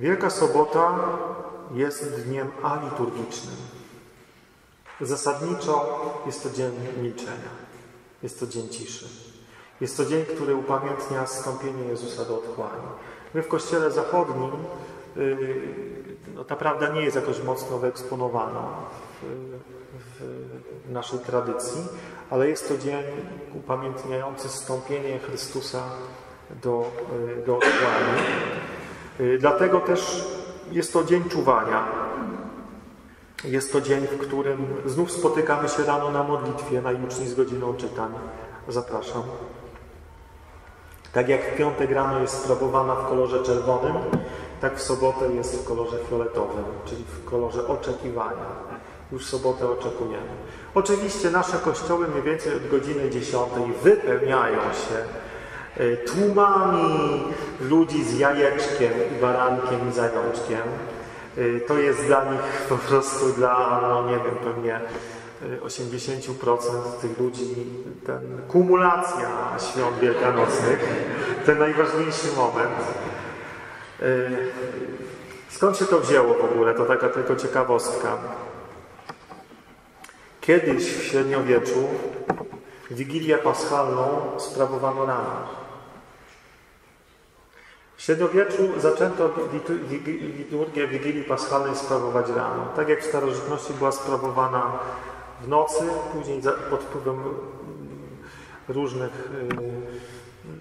Wielka Sobota jest dniem aliturgicznym. Zasadniczo jest to dzień milczenia, jest to dzień ciszy. Jest to dzień, który upamiętnia stąpienie Jezusa do otchłani. My w Kościele Zachodnim yy, no, ta prawda nie jest jakoś mocno wyeksponowana w, w naszej tradycji, ale jest to dzień upamiętniający stąpienie Chrystusa do, yy, do otchłani. Yy, dlatego też jest to dzień czuwania. Jest to dzień, w którym znów spotykamy się rano na modlitwie, najliczniej z godziną czytań. Zapraszam. Tak jak w piątek rano jest sprawowana w kolorze czerwonym, tak w sobotę jest w kolorze fioletowym, czyli w kolorze oczekiwania. Już sobotę oczekujemy. Oczywiście nasze kościoły mniej więcej od godziny 10 wypełniają się tłumami ludzi z jajeczkiem i barankiem i zajączkiem. E, to jest dla nich po prostu dla, no nie wiem, pewnie 80% tych ludzi, ten kumulacja świąt wielkanocnych, ten najważniejszy moment. Skąd się to wzięło w ogóle? To taka tylko ciekawostka. Kiedyś w średniowieczu Wigilię Paschalną sprawowano rano. W średniowieczu zaczęto liturgię Wigilii Paschalnej sprawować rano. Tak jak w starożytności była sprawowana w nocy, później pod wpływem różnych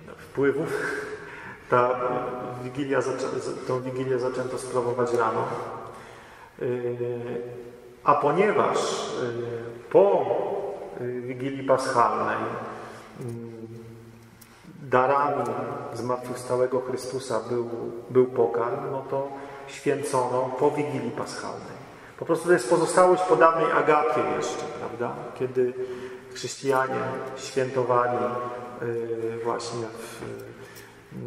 y, wpływów ta wigilia, tą wigilię zaczęto sprawować rano. Y, a ponieważ y, po Wigilii Paschalnej darami zmartwychwstałego Chrystusa był, był pokarm, no to święcono po Wigilii Paschalnej. Po prostu to jest pozostałość po dawnej Agacie jeszcze, prawda? Kiedy chrześcijanie świętowali yy, właśnie w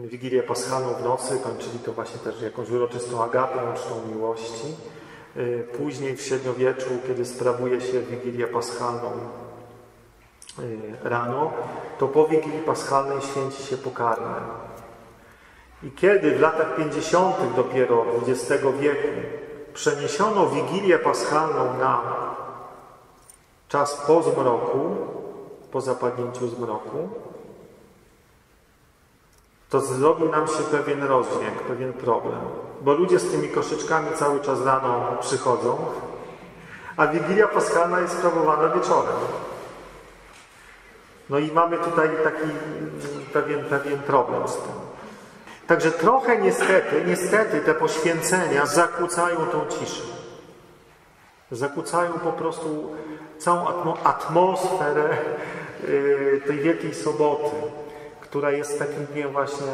yy, Wigilię Paschalną w nocy, kończyli to właśnie też jakąś uroczystą agatą, ucztą miłości. Yy, później w średniowieczu, kiedy sprawuje się Wigilię Paschalną rano, to po Wigilii Paschalnej święci się pokarmem. I kiedy w latach 50. dopiero XX wieku przeniesiono Wigilię Paschalną na czas po zmroku, po zapadnięciu zmroku, to zrobił nam się pewien rozdźwięk, pewien problem. Bo ludzie z tymi koszyczkami cały czas rano przychodzą, a Wigilia Paschalna jest sprawowana wieczorem. No i mamy tutaj taki pewien, pewien problem z tym. Także trochę niestety, niestety te poświęcenia zakłócają tą ciszę. Zakłócają po prostu całą atmosferę y, tej Wielkiej Soboty, która jest takim dniem właśnie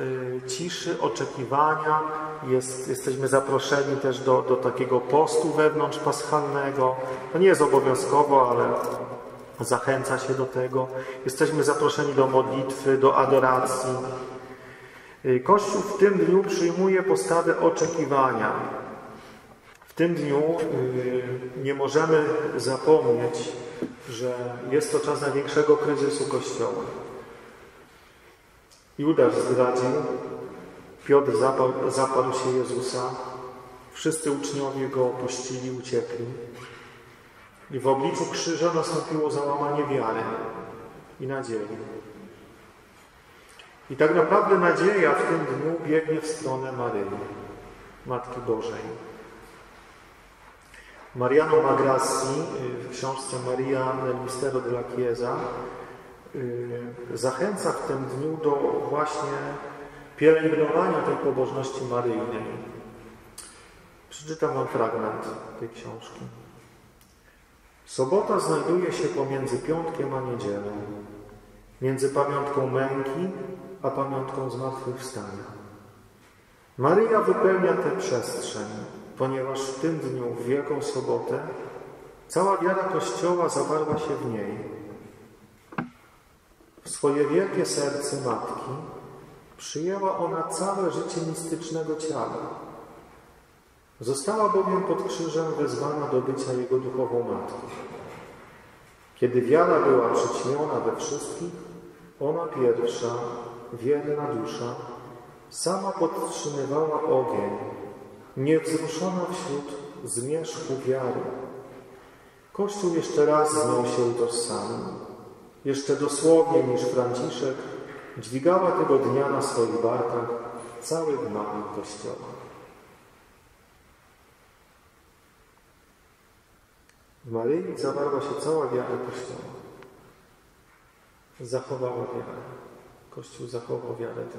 y, ciszy, oczekiwania. Jest, jesteśmy zaproszeni też do, do takiego postu wewnątrz paschalnego. To nie jest obowiązkowo, ale zachęca się do tego. Jesteśmy zaproszeni do modlitwy, do adoracji. Y, Kościół w tym dniu przyjmuje postawę oczekiwania. W tym dniu y, nie możemy zapomnieć, że jest to czas największego kryzysu Kościoła. Judasz zdradził, Piotr zaparł, się Jezusa, wszyscy uczniowie Go opuścili, uciekli. I w obliczu krzyża nastąpiło załamanie wiary i nadziei. I tak naprawdę nadzieja w tym dniu biegnie w stronę Maryi, Matki Bożej. Mariano Magrassi y, w książce Maria nel Mistero della Chiesa y, zachęca w tym dniu do właśnie pielęgnowania tej pobożności maryjnej. Przeczytam Wam fragment tej książki. Sobota znajduje się pomiędzy piątkiem a niedzielą, między pamiątką męki a pamiątką zmartwychwstania. Maryja wypełnia tę przestrzeń, ponieważ w tym dniu, w Wielką Sobotę, cała wiara Kościoła zawarła się w niej. W swoje wielkie serce Matki przyjęła ona całe życie mistycznego ciała. Została bowiem pod krzyżem wezwana do bycia Jego duchową Matką. Kiedy wiara była przyćmiona we wszystkich, ona pierwsza wierna dusza, Sama podtrzymywała ogień, niewzruszona wśród zmierzchu wiary. Kościół jeszcze raz z nią się utożsamił. Jeszcze dosłownie niż Franciszek dźwigała tego dnia na swoich barkach cały gmach Kościoła. W Maryi zawarła się cała wiara Kościoła. Zachowała wiarę. Kościół zachował wiarę tę.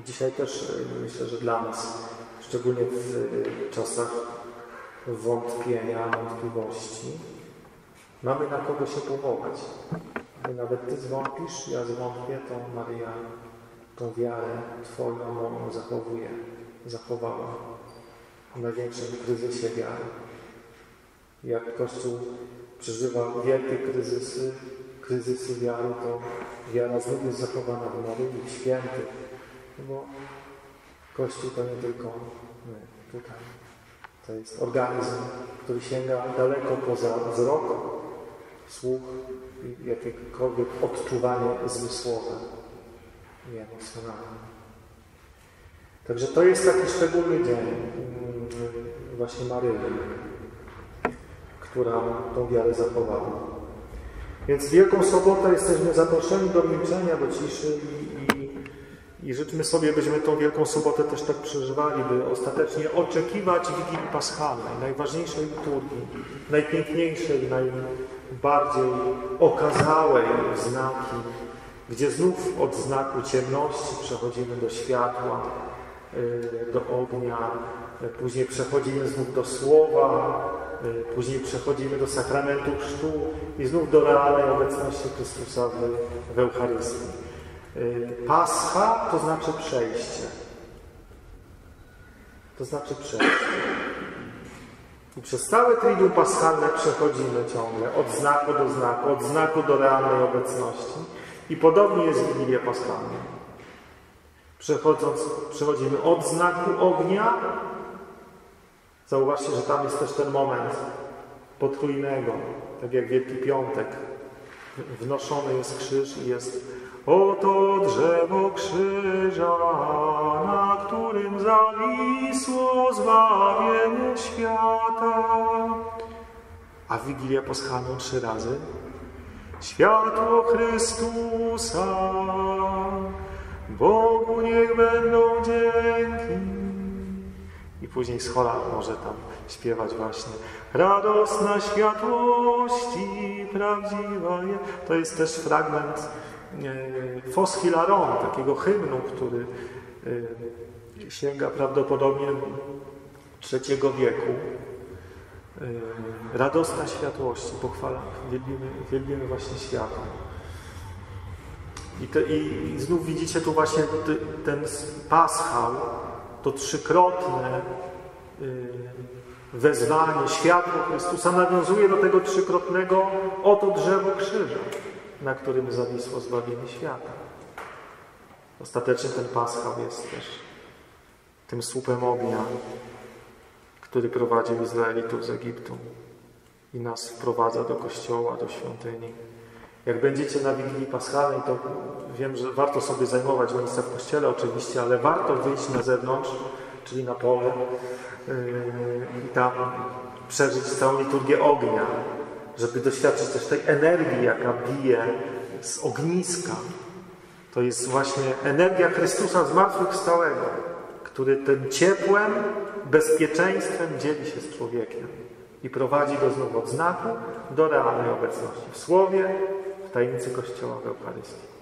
I dzisiaj też e, myślę, że dla nas, szczególnie w e, czasach wątpienia, wątpliwości, mamy na kogo się powołać. Gdy nawet Ty zwątpisz, ja zwątpię, to Maryja tą wiarę Twoją, moją zachowuje, zachowała w największym kryzysie wiary. Jak Kościół przeżywa wielkie kryzysy, kryzysy wiary, to wiara znów jest zachowana w Maryi, w świętych. Bo Kościół to nie tylko my tutaj. To jest organizm, który sięga daleko poza wzrok, słuch i jakiekolwiek odczuwanie zmysłowe i emocjonalne. Także to jest taki szczególny dzień mm, właśnie Maryi, która tą wiarę zachowała. Więc Wielką Sobotę jesteśmy zaproszeni do milczenia, do ciszy i, i, i życzmy sobie, byśmy tą Wielką Sobotę też tak przeżywali, by ostatecznie oczekiwać Wigilii Paschalnej, najważniejszej liturgii, najpiękniejszej, najbardziej okazałej znaki, gdzie znów od znaku ciemności przechodzimy do światła, y, do ognia, później przechodzimy znów do słowa, y, później przechodzimy do sakramentu chrztu i znów do realnej obecności Chrystusa w, w Eucharystii. Y, Pascha to znaczy przejście. To znaczy przejście. I przez całe Triduum Paschalne przechodzimy ciągle od znaku do znaku, od znaku do realnej obecności. I podobnie jest Wigilia Paschalna. Przechodząc, przechodzimy od znaku ognia Zauważcie, że tam jest też ten moment potrójnego, tak jak Wielki Piątek. Wnoszony jest krzyż i jest Oto drzewo krzyża, na którym zawisło zbawienie świata. A Wigilia Paschalną trzy razy. Światło Chrystusa, Bogu niech będą dzięki. Później schola może tam śpiewać właśnie Radosna światłości prawdziwa je. To jest też fragment e, Fos Hilaron, takiego hymnu, który e, sięga prawdopodobnie III wieku. E, radosna światłości, pochwala, wielbimy, wielbimy właśnie światło. I, te, i, I znów widzicie tu właśnie ten paschał, to trzykrotne y, wezwanie, światło Chrystusa nawiązuje do tego trzykrotnego oto drzewo krzyża, na którym zawisło zbawienie świata. Ostatecznie ten paschał jest też tym słupem ognia, który prowadził Izraelitów z Egiptu i nas wprowadza do kościoła, do świątyni. Jak będziecie na Wigilii Paschalnej, to wiem, że warto sobie zajmować miejsce w kościele oczywiście, ale warto wyjść na zewnątrz, czyli na pole yy, i tam przeżyć całą liturgię ognia, żeby doświadczyć też tej energii, jaka bije z ogniska. To jest właśnie energia Chrystusa zmartwychwstałego, który tym ciepłem, bezpieczeństwem dzieli się z człowiekiem i prowadzi go znów od znaku do realnej obecności w Słowie, tajemnicy Kościoła w Eucharystii.